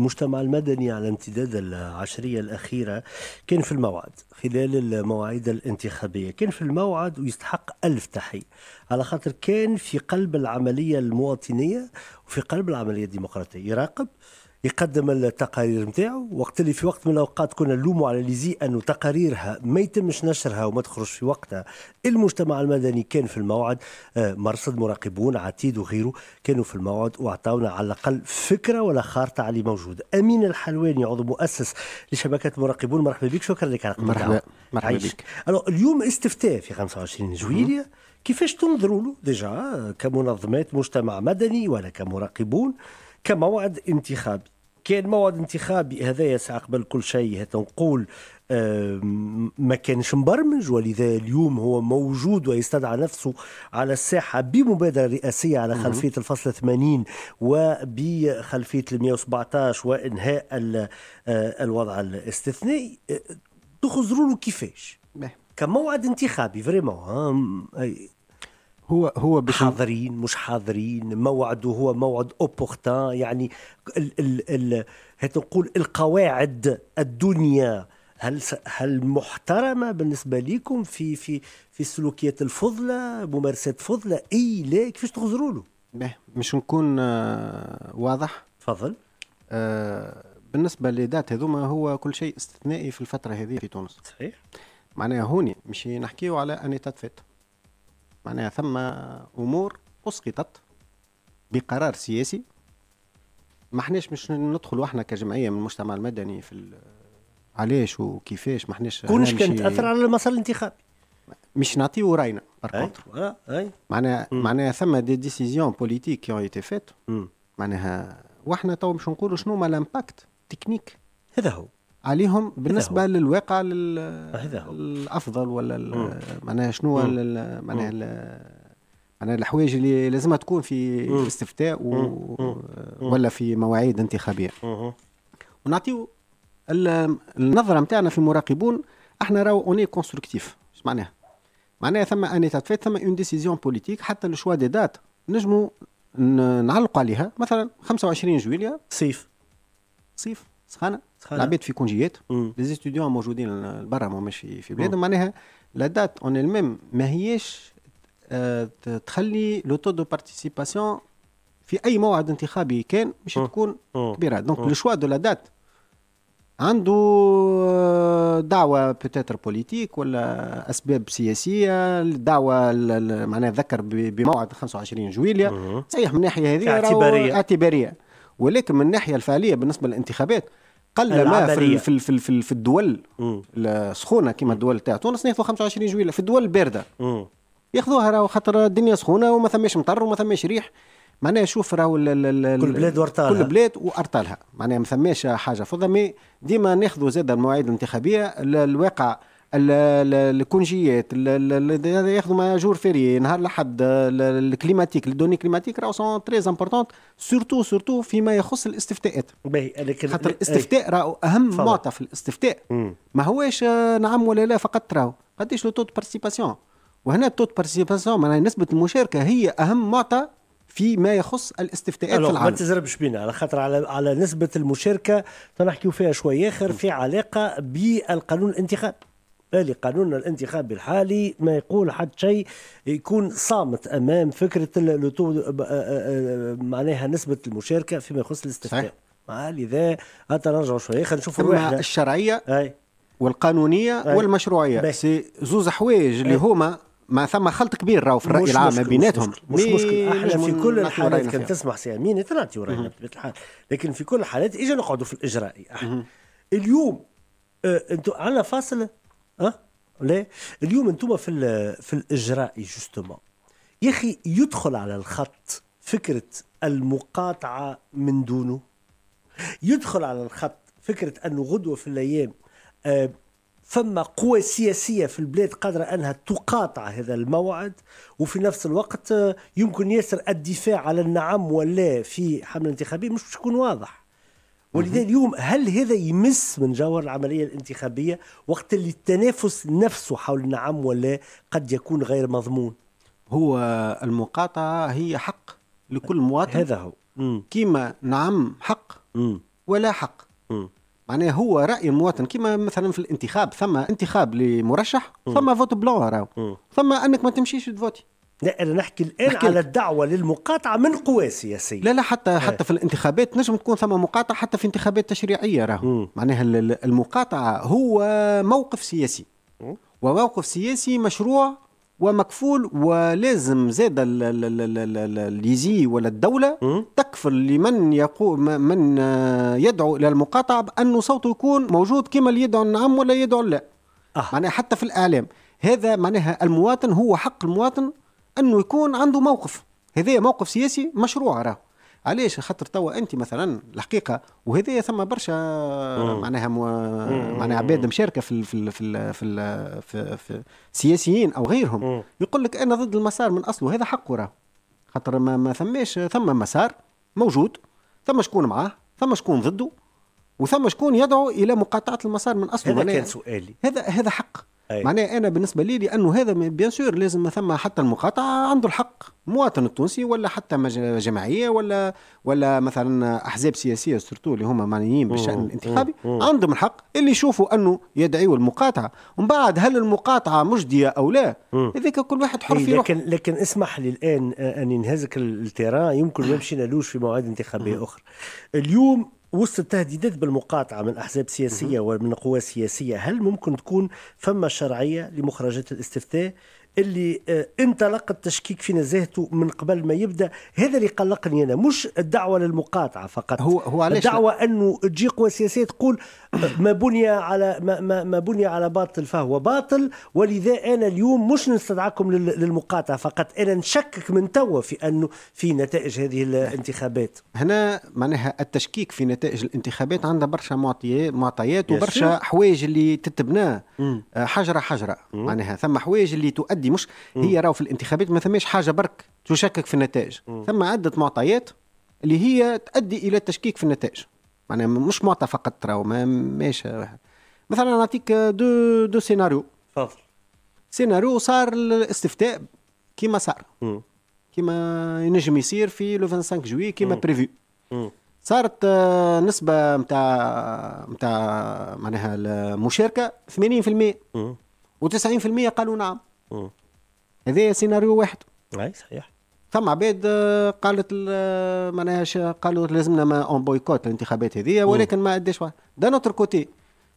المجتمع المدني على امتداد العشرية الأخيرة كان في الموعد خلال المواعيد الانتخابية. كان في الموعد ويستحق ألف تحية. على خاطر كان في قلب العملية المواطنية وفي قلب العملية الديمقراطية. يراقب يقدم التقارير نتاعو. وقت اللي في وقت من الأوقات كنا نلوموا على ليزي أنه تقاريرها ما يتمش نشرها وما تخرجش في وقتها. المجتمع المدني كان في الموعد. آه، مرصد مراقبون عتيد وغيره كانوا في الموعد واعطونا على الأقل فكرة ولا خارطة على اللي موجود. أمين الحلواني عضو مؤسس لشبكه مراقبون. مرحبا بك شكرا لك على مرحبا. مرحبا بك. اليوم استفتاء في 25 جويلية. كيفاش تنظروا له؟ ديجا كمنظمات مجتمع مدني ولا كمراقبون. كموعد انتخابي كان موعد انتخابي هذا يسعى قبل كل شيء. نقول ما كانش مبرمج ولذا اليوم هو موجود ويستدعى نفسه على الساحة بمبادرة رئاسية على خلفية الفصل 80 وبخلفية ال 117 وإنهاء آه، الوضع الاستثنائي. آه، تخزروا له كيفاش كموعد انتخابي فريمون هو هو حاضرين مش حاضرين موعده هو موعد اوبورتان يعني ال ال ال نقول القواعد الدنيا. هل هل محترمة بالنسبة لكم في في في السلوكيات الفضلة ممارسات فضلة؟ إي لا كيفاش تغزروا له؟ مش نكون آه، واضح. تفضل. آه بالنسبة لذات هذوما هو كل شيء استثنائي في الفترة هذه في تونس. صحيح. معناها هوني مش نحكيو على أني تدفت معناها ثم أمور أسقطت بقرار سياسي. ما احناش مش ندخلوا إحنا كجمعية من المجتمع المدني في علاش وكيفاش ما احناش كونش كان تأثر على المسار الانتخابي. مش نعطيو رأينا بار أي معناها معناها ثم dé- décision politique qui était faite معناها وإحنا تو باش نقولوا شنو ما ال impact technique هذا هو. عليهم بالنسبة للواقع الأفضل ولا معناها شنو معناها معناها الحوايج اللي لازمها تكون في استفتاء ولا في مواعيد انتخابية. ونعطيو النظرة نتاعنا في مراقبون إحنا راهو on est constructif اش معناها؟ معناها ثم un état de fait ثم une décision politique حتى ال choix des dates نجموا نعلقوا عليها. مثلا 25 جويليا صيف. صيف. سخانه العباد في كونجيات. les étudiants موجودين برا ماهمش في في بلادهم معناها la date en elle-même ما هيش آه تخلي le taux de participation في أي موعد انتخابي كان مش تكون كبيرة. donc le choix de la date عنده آه، دعوة peut-être politique ولا أسباب سياسية. دعوة معناها ذكر بموعد 25 جويلية صحيح من الناحية هذه اعتبارية. اعتبارية. ولكن من الناحية الفعلية بالنسبة للانتخابات قل ما في في في, في, في الدول السخونة كما الدول تاع تونس ناخذوا 25 جويلة. في الدول البارده ياخذوها راهو خاطر الدنيا سخونة وما ثماش مطر وما ثماش ريح. معناها شوف راهو كل بلاد وارتالها. كل بلاد وارتالها. معناها ما ثماش حاجة فضه mais ديما ناخذوا زاد المواعيد الانتخابية الواقع الكونجيات ياخذوا ما jour férié نهار الأحد ال climatique ال données climatiques راهو sont très importantes surtout surtout فيما يخص الاستفتاءات. خاطر الاستفتاء راهو أهم معطى في الاستفتاء. ما هوش نعم ولا لا فقط راهو. قديش le taux de participation وهنا taux de participation معناها نسبة المشاركة هي أهم معطى فيما يخص الاستفتاءات في العالم. ما تزربش بينا على خاطر على على نسبة المشاركة تنحكيو فيها شوية آخر في علاقة بالقانون الانتخابي بالي قانوننا الانتخابي الحالي ما يقول حد شيء يكون صامت أمام فكرة آه، آه، آه، معناها نسبة المشاركة فيما يخص الاستفتاء. لذا حتى نرجعوا شوية خلينا نشوفوا الشرعية أي. والقانونية أي. والمشروعية. سي زوز حوايج اللي هما ما ثم خلط كبير راهو في الرأي العام بيناتهم. مش مشكل. أحنا في كل الحالات كان تسمح سي امين تنعطي وراينا بطبيعة الحال. لكن في كل الحالات اجى نقعدوا في الاجرائي اليوم أنتم عندنا فاصل أه؟ ليه؟ اليوم أنتم في في الإجراء justement يا أخي يدخل على الخط فكرة المقاطعة من دونه؟ يدخل على الخط فكرة انه غدوة في الأيام آه فما قوى سياسية في البلاد قادرة أنها تقاطع هذا الموعد؟ وفي نفس الوقت آه، يمكن ياسر الدفاع على النعم ولا في حملة انتخابية؟ مش باش يكون واضح. ولذلك اليوم هل هذا يمس من جوهر العملية الانتخابية وقت اللي التنافس نفسه حول النعم ولا قد يكون غير مضمون؟ هو المقاطعة هي حق لكل مواطن. هذا هو. كيما نعم حق ولا حق. معناها هو رأي المواطن كما مثلا في الانتخاب ثم انتخاب لمرشح ثم فوت بلون راهو. ثم أنك ما تمشيش تفوتي لا أنا نحكي الآن نحكي على الدعوة للمقاطعة من قوى سياسيه لا لا حتى هي. حتى في الانتخابات نجم تكون ثم مقاطعة حتى في انتخابات تشريعية راهو. معناها المقاطعة هو موقف سياسي. وموقف سياسي مشروع ومكفول ولازم زاد اليزي ولا الدولة تكفل لمن يقول من يدعو إلى المقاطعة بأنه صوته يكون موجود كما اللي يدعو النعم ولا يدعو لا. آه. معناها حتى في الإعلام. هذا معناها المواطن هو حق المواطن أنه يكون عنده موقف. هذا موقف سياسي مشروع راه علاش؟ خاطر توا أنت مثلا الحقيقة وهذا ثم برشا معناها مو معناها عباد مشاركة في في في في, في, في سياسيين أو غيرهم. يقول لك أنا ضد المسار من أصله. هذا حقه راه خاطر ما, ما ثماش ثم مسار موجود. ثم شكون معاه؟ ثم شكون ضده؟ وثم شكون يدعو إلى مقاطعة المسار من أصله. هذا كان سؤالي. هذا هذا حق. معناها أنا بالنسبة لي لأنه هذا بيان سور لازم ثم حتى المقاطعة عنده الحق المواطن التونسي ولا حتى جمعيه ولا ولا مثلا أحزاب سياسية surtout اللي هما معنيين بالشأن الانتخابي عندهم الحق اللي يشوفوا أنه يدعيوا المقاطعة. ومن بعد هل المقاطعة مجدية أو لا؟ هذاك كل واحد حر في لكن لكن اسمح لي الآن اني نهزك ال terrain. يمكن نمشي نلوش في مواعيد انتخابية أخرى. اليوم وسط التهديدات بالمقاطعة من أحزاب سياسية ومن قوى سياسية هل ممكن تكون فما شرعية لمخرجات الاستفتاء اللي آه، انطلق التشكيك في نزاهته من قبل ما يبدأ. هذا اللي قلقني أنا مش الدعوة للمقاطعة فقط. هو هو علاش؟ الدعوة أنه تجي قوى سياسيه تقول آه، ما بني على ما, ما, ما بني على باطل فهو باطل ولذا أنا اليوم مش نستدعاكم للمقاطعة فقط. أنا نشكك من توا في أنه في نتائج هذه الانتخابات. هنا معناها التشكيك في نتائج الانتخابات عندها برشا معطيات وبرشا حوايج اللي تتبنى آه، حجرة حجرة. معناها ثم حوايج اللي تؤدي تؤدي مش هي راهو في الانتخابات ما ثماش حاجة برك تشكك في النتائج. ثم عدة معطيات اللي هي تؤدي إلى التشكيك في النتائج. معناها مش معطى فقط راهو ما ماشي. مثلا نعطيك deux deux scénarios. تفضل. سيناريو صار الاستفتاء كيما صار. كيما ينجم يصير في le 25 juillet كيما prévu صارت آه، نسبة نتاع نتاع معناها المشاركة 80% و90% قالوا نعم. هذا سيناريو واحد. أي صحيح. ثم عباد آه، قالت آه، معناها قالوا لازمنا ما on boycotte الانتخابات هذه ولكن ما أداش d'un autre côté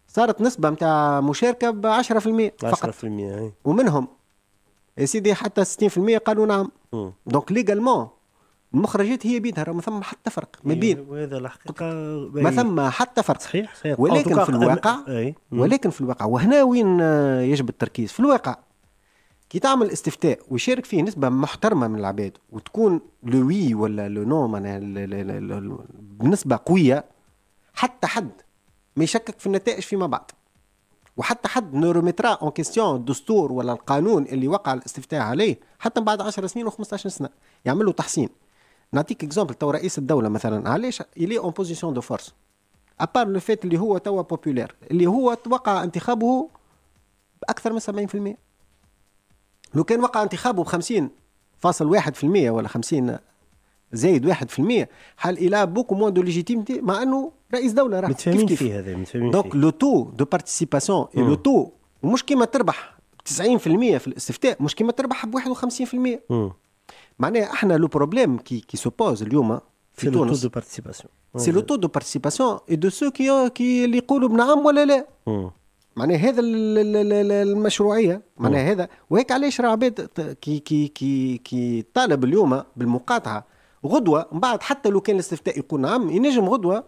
صارت نسبة نتاع مشاركة ب 10% فقط. 10% أي. ومنهم يا سيدي حتى 60% قالوا نعم. donc légalement المخرجات هي بيدها ما ثم حتى فرق ما بين وهذا الحقيقة ما ثم حتى فرق. صحيح صحيح. ولكن في الواقع ولكن في الواقع وهنا وين آه، يجب التركيز؟ في الواقع. كي تعمل استفتاء ويشارك فيه نسبة محترمة من العباد وتكون le oui ولا le non بنسبة قوية حتى حد ما يشكك في النتائج فيما بعد. وحتى حد ne remettra en question الدستور ولا القانون اللي وقع الاستفتاء عليه حتى بعد 10 سنين و15 سنة يعمل له تحسين. نعطيك exemple تو رئيس الدولة مثلا علاش il est en position de force à part le fait اللي هو توا populaire اللي هو توقع انتخابه بأكثر من 70% لو كان وقع انتخابه ب 50.1% ولا 50 زايد 1% حال il a beaucoup moins de légitimité مع إنه رئيس دولة راه متفاهمين فيه هذا متفاهمين donc le taux de participation et le taux ومش كيما تربح 90% في الاستفتاء مش كيما تربح ب 51% معناها إحنا le problème qui qui se pose اليوم في تونس c'est le taux de participation c'est le taux de participation et de ceux qui qui اللي يقولوا بنعم ولا لا. معناها هذا المشروعية. معناها هذا. وهيك علاش راه عباد كي كي كي كي طالب اليوم بالمقاطعة غدوة من بعد حتى لو كان الاستفتاء يقول نعم ينجم غدوة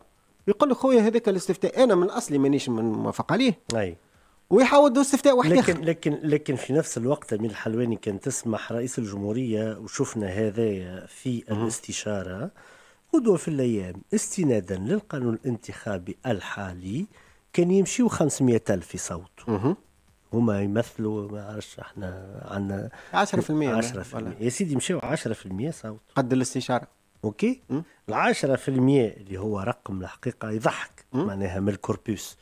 يقول لك خويا هذاك الاستفتاء أنا من أصلي مانيش موافق عليه. أي. ويحاول استفتاء واحد لكن لكن لكن في نفس الوقت من الحلواني كان تسمح رئيس الجمهورية وشفنا هذا في الاستشارة غدوة في الأيام استنادا للقانون الانتخابي الحالي كان يمشيوا 500 ألف صوت هما يمثلوا ما عرفش إحنا عندنا 10% 10% يا سيدي مشاو 10% صوت قد الاستشارة. أوكي؟ ال 10% اللي هو رقم الحقيقة يضحك معناها من الكوربوس.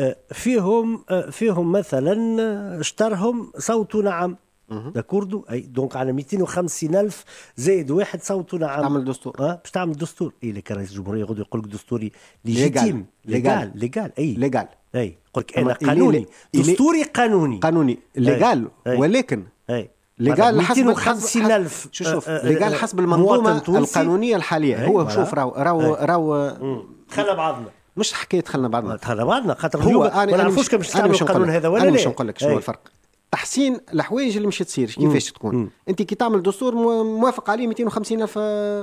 آه، فيهم آه، فيهم مثلا اشترهم صوت نعم. d'accord أي donc على 250 ألف زائد واحد صوتوا نعم. تعمل دستور. آه باش تعمل دستور. اي لك رئيس الجمهورية يقعد يقول لك دستوري légitime. légal légal أي. légal أي. يقول لك أنا قانوني. دستوري قانوني. قانوني. légal ولكن أي. légal حسب 250 ألف. شوف شوف légal حسب المنظومه القانونية الحالية. هو شوف راهو راهو راهو دخلنا بعضنا. مش حكاية دخلنا بعضنا. دخلنا بعضنا خاطر هو أنا ما نعرفوش كيفاش تعمل القانون هذا ولا لا أنا مش نقول لك شنو الفرق؟ تحسين الحوايج اللي مش تصير كيفاش تكون؟ انت كي تعمل دستور موافق عليه 250 ألف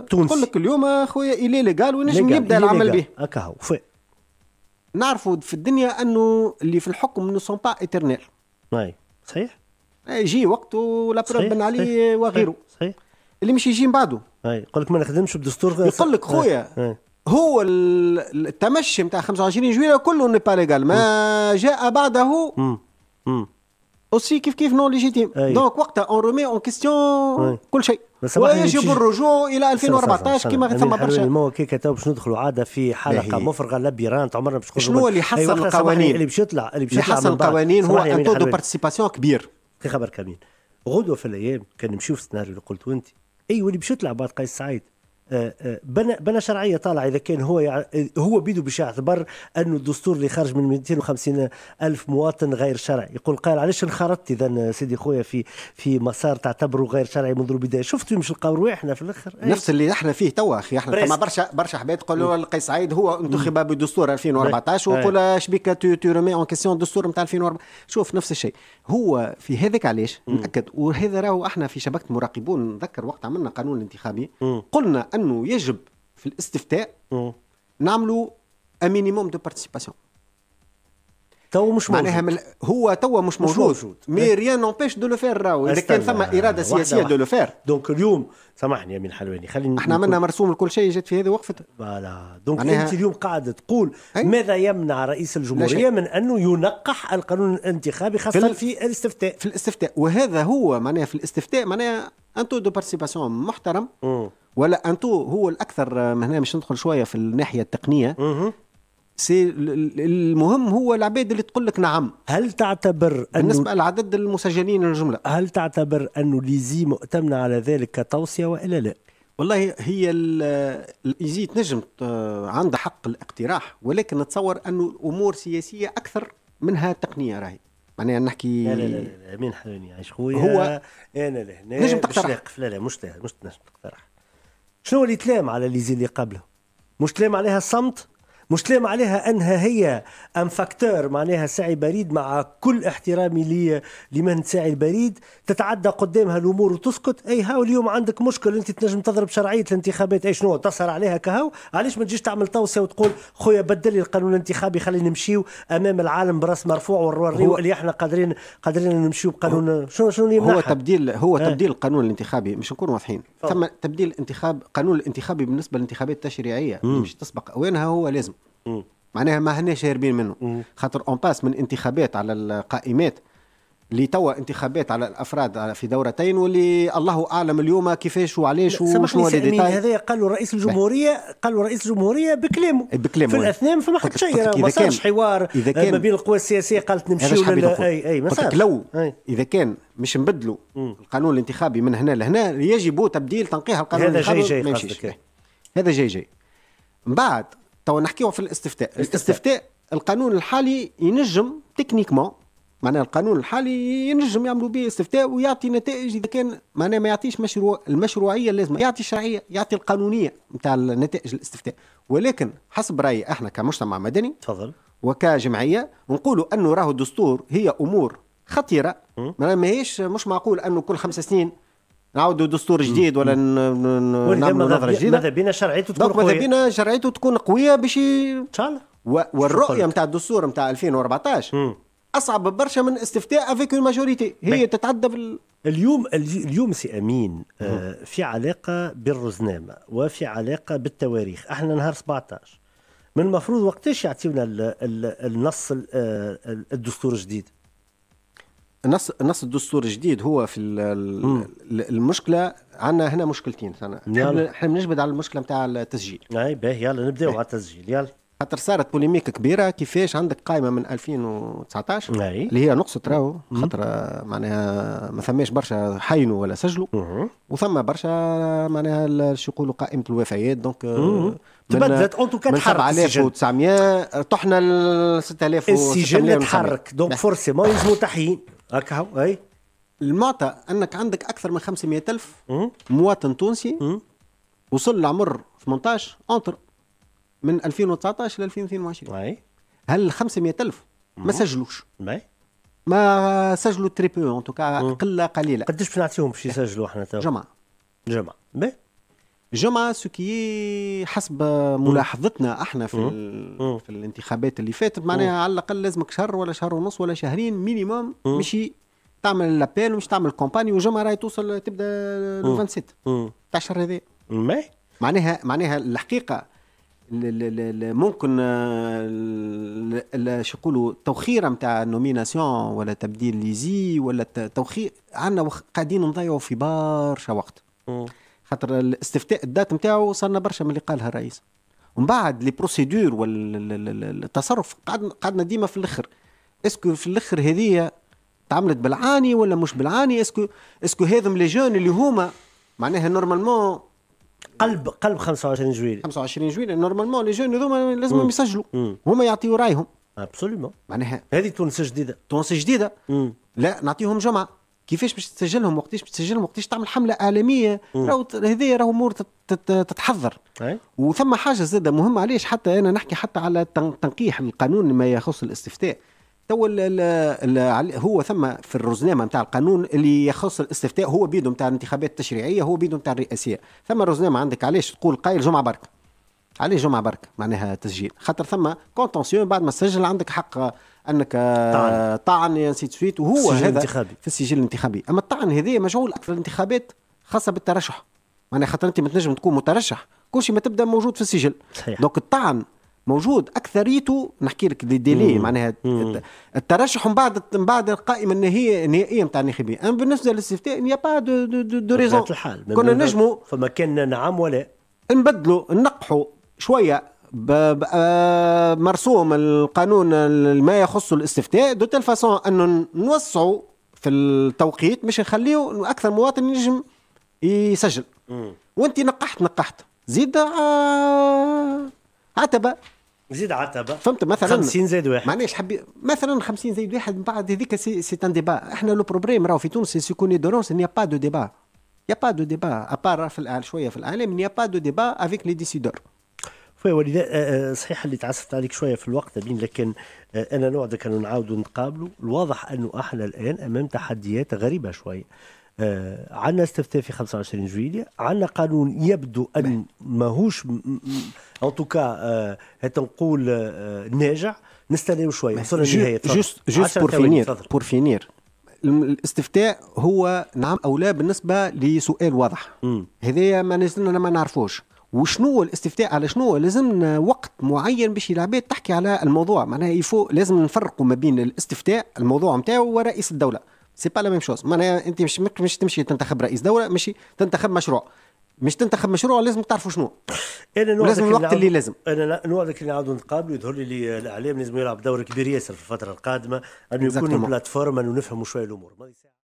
تونسي. تقول لك اليوم أخويا il est légal ونجم يبدأ العمل به. هكا هو نعرفوا في الدنيا أنه اللي في الحكم ne sont pas éternels اي صحيح. يجي وقت ولا بن عليه وغيره. صحيح. اللي مش يجي من بعده. يقول لك ما نخدمش بدستور يقول لك خويا هو التمشي نتاع 25 جويلية كله n'est pas légal ما جاء بعده aussi كيف كيف non légitime donc وقتها on remet en question كل شيء ويجب الرجوع إلى 2014 كما ثم برشا المو كيكا تو باش ندخلوا عادة في حلقة مفرغة labyrinthe عمرنا باش شنو اللي حسن القوانين؟ اللي باش يطلع اللي باش يطلع حسن القوانين هو un taux de participation كبير. في خبر كمين غدوة في الأيام كان نمشيو في السيناريو اللي قلته أنت اي واللي باش يطلع بعد قيس سعيد. بنى بنى شرعية طالع إذا كان هو يع... هو بيدو باش يعتبر انه الدستور اللي خارج من 250 ألف مواطن غير شرعي. يقول قال علاش انخرطت إذا سيدي خويا في في مسار تعتبره غير شرعي منذ البداية؟ شفتوا مش نلقاو إحنا في الأخر؟ نفس اللي إحنا فيه توا أخي إحنا فما برشا برشا حبايب يقولوا قيس سعيد هو انتخب بدستور 2014 ويقول اش بيك؟ تو tu remets en question الدستور نتاع 2014 شوف نفس الشيء. هو في هذاك علاش؟ نأكد. وهذا راهو إحنا في شبكة مراقبون نذكر وقت عملنا قانون انتخابي. قلنا أنه يجب في الاستفتاء نعملوا minimum de participation تو مش موجود. معناها من هو تو مش موجود, موجود. mais rien n'empêche de le faire راهو اذا كان ثم إرادة سياسية de le faire donc اليوم سامحني يا من حلواني خليني إحنا عملنا مرسوم لكل شيء جات في هذه وقفت voilà donc أنت اليوم قاعد تقول أي؟ ماذا يمنع رئيس الجمهورية من انه ينقح القانون الانتخابي خاصة في, في الاستفتاء؟ في الاستفتاء. وهذا هو معناها في الاستفتاء معناها un taux de participation محترم. م. ولا انتو هو الأكثر هنا مش ندخل شوية في الناحية التقنية. سي المهم هو العباد اللي تقول لك نعم. هل تعتبر بالنسبة لعدد المسجلين الجملة. هل تعتبر انه l'ISIE مؤتمنه على ذلك كتوصيه وإلا لا؟ والله هي ال ISIE تنجم عندها حق الاقتراح ولكن نتصور انه أمور سياسية أكثر منها تقنية راهي. معناها نحكي لا لا لا, لا مين حلوني يعيش خويا هو أنا لا نجم تقترح. لا لا مش مش تنجم تقترح. شنو اللي تلام على l'ISIE اللي قبله؟ مش تلام عليها الصمت؟ مش تلام عليها أنها هي un facteur معناها ساعي بريد مع كل احترامي لي لمن ساعي البريد. تتعدى قدامها الأمور وتسكت. أي هاو اليوم عندك مشكل أنت تنجم تضرب شرعية الانتخابات. أي شنو؟ تسهر عليها كهو. علاش ما تجيش تعمل توصيه وتقول خويا بدل لي القانون الانتخابي خلينا نمشيو أمام العالم برأس مرفوع ونوريو اللي إحنا قادرين قادرين نمشيو بقانون شنو شنو اللي هو تبديل هو أه؟ تبديل القانون الانتخابي. مش نكون واضحين. ثم تبديل انتخاب قانون الانتخابي بالنسبة للانتخابات التشريعية. اللي مش تسبق. اوانها هو لازم. معناها ما هناش هاربين منه. خاطر on passe من انتخابات على القائمات اللي توا انتخابات على الأفراد في دورتين واللي الله أعلم اليوم كيفاش وعلاش وشنو هذا قالوا رئيس الجمهورية قالوا رئيس الجمهورية بكلامه. بكلامه. في الأثناء فما حد شيء ما صارش حوار إذا كان ما بين القوى السياسية قالت نمشيو اي أي ما صارش لو أي. إذا كان مش نبدلوا القانون الانتخابي من هنا لهنا يجب تبديل تنقيح القانون هذا جاي جاي هذا جاي جاي. من بعد تو نحكيو في الاستفتاء. الاستفتاء. القانون الحالي ينجم techniquement. معناها القانون الحالي ينجم يعملوا به استفتاء ويعطي نتائج إذا كان معناها ما يعطيش مشروع المشروعية اللازمة. يعطي الشرعية يعطي القانونية نتاع نتائج الاستفتاء. ولكن حسب رايي إحنا كمجتمع مدني تفضل. وكجمعية نقولوا أنه راهو الدستور هي أمور خطيرة. ما هيش مش معقول أنه كل خمس سنين نعاودوا دستور جديد ولا نعملوا نظرة جديدة؟ ماذا بينا؟ شرعيته تكون قويه ماذا بينا؟ شرعيته تكون قوية باش إن شاء الله. والرؤية نتاع الدستور نتاع 2014 مم. أصعب برشا من استفتاء avec majorité هي تتعدى في اليوم اليوم سي أمين آه في علاقة بالرزنامة وفي علاقة بالتواريخ. إحنا نهار 17 من المفروض وقتاش يعطيونا النص الدستور الجديد؟ نص نص الدستور الجديد هو في المشكلة عندنا هنا مشكلتين إحنا نحب نجبد على المشكلة نتاع التسجيل. أي باهي يلا نبداو على التسجيل يلا. خاطر صارت بوليميك كبيرة كيفاش عندك قائمة من 2019 أي. اللي هي نقصت راهو خاطر معناها ما ثماش برشا حينوا ولا سجلوا وثم برشا معناها شو يقولوا قائمة الوفيات. donc تبدلت en tout cas تحرك 7900 طحنا ل 6000 السجل تحرك donc forcément يلزموا تحيين. هكا أي؟ المعطى أنك عندك أكثر من 500 ألف مواطن تونسي وصل لعمر 18 entre من 2019 ل 2022 أي. هل ال 500 ألف ما سجلوش؟ أي. ما سجلوا très peu en tout cas قلة قليلة. قداش باش نعطيهم باش يسجلوا إحنا تو جمعة. جمعة. باهي جمعة sauf que حسب ملاحظتنا إحنا في في الانتخابات اللي فاتت. معناها على الأقل لازمك شهر ولا شهر ونص ولا شهرين minimum باش تعمل l'appel ومش تعمل campagne وجمعة راهي توصل تبدأ le 27 تاع الشهر هذا. معناها معناها الحقيقة ممكن شو يقولوا التوخيره نتاع ال nomination ولا تبديل l'ISIE ولا توخير عندنا قاعدين نضيعوا في برشا وقت. خاطر الاستفتاء ال date نتاعو صارنا برشا من اللي قالها الرئيس. ومن بعد les procédures والتصرف قعدنا ديما في الأخر. est-ce que في الأخر هذه تعملت بالعاني ولا مش بالعاني؟ est-ce que est-ce que هذم les jeunes اللي هما معناها normalement قلب قلب 25 جويلية 25 جويلية normalement les jeunes هذوما لازم يسجلوا. هما يعطيوا رأيهم. absolument معناها هذه تونس جديدة. تونس جديدة. مم. لا نعطيهم جمعة. كيفاش باش تسجلهم وقتاش باش تسجلهم وقتاش تعمل حملة إعلامية؟ راهو هذه راهو امور تتحضر. وثم حاجة زادة مهمة علاش حتى أنا نحكي حتى على تنقيح القانون ما يخص الاستفتاء. تو هو ثم في الرزنامة نتاع القانون اللي يخص الاستفتاء هو بيدو نتاع الانتخابات التشريعية هو بيدو نتاع الرئاسية. ثم الرزنامة عندك علاش تقول قايل جمعة برك؟ علاش جمعة برك؟ معناها تسجيل. خاطر ثم كونتونسيون بعد ما تسجل عندك حق أنك طعن. نسيت سويت وهو هذا الانتخابي. في السجل الانتخابي. أما الطعن هذه مجعول في الانتخابات خاصة بالترشح. معناها خاطر أنت ما تنجم تكون مترشح. كل شيء ما تبدأ موجود في السجل. صحيح. دونك الطعن موجود أكثريته نحكي لك دي ديلي معناها الترشح من بعد من بعد القائمة النهائية النهائية نتاع الناخبين أما بالنسبة للاستفتاء نيا با دو, دو, دو, دو ريزون. كنا نجموا فما كان نعم ولا. نبدلوا نقحوا شوية. مرسوم القانون ما يخص الاستفتاء de telle façon انه نوسعوا في التوقيت مش نخليه أكثر مواطن ينجم يسجل. وانت نقحت نقحت. زيد عتبة. زيد عتبة. فهمت؟ مثلا 50 زائد واحد. معناش حبي مثلا 50 زائد واحد من بعد هذيك c'est, c'est un débat. إحنا le problème راهو في تونس c'est qu'on est دورونس n'y a pas de débat. y a pas de débat. à part في شوية في الأعلام n'y a pas de débat avec les décideurs ولذا صحيح اللي تعسفت عليك شوية في الوقت بين لكن أنا نوعدك انه نعاودوا نتقابلوا الواضح أنه أحنا الآن أمام تحديات غريبة شوية عندنا استفتاء في 25 جويلية. عندنا قانون يبدو أن ماهوش en tout cas نقول ناجع. نستناو شوية وصلنا للنهايه juste juste pour finir pour finir الاستفتاء هو نعم أو لا بالنسبة لسؤال واضح. هذايا ما نزلنا ما نعرفوش. وشنو الاستفتاء؟ على شنو لازم وقت معين باش العباد تحكي على الموضوع. معناها يفو لازم نفرقوا ما بين الاستفتاء الموضوع نتاعو ورئيس الدولة. c'est pas la même chose معناها انت مش مش تمشي تنتخب رئيس دولة ماشي تنتخب مشروع. مش تنتخب مشروع لازم تعرفوا شنو. أنا لازم الوقت اللي لازم. أنا نوعدك اللي نعاودوا نتقابلوا يظهر لي الإعلام لازم يلعب دور كبير ياسر في الفترة القادمة أنه يكون بلاتفورم أنه نفهموا شوية الأمور.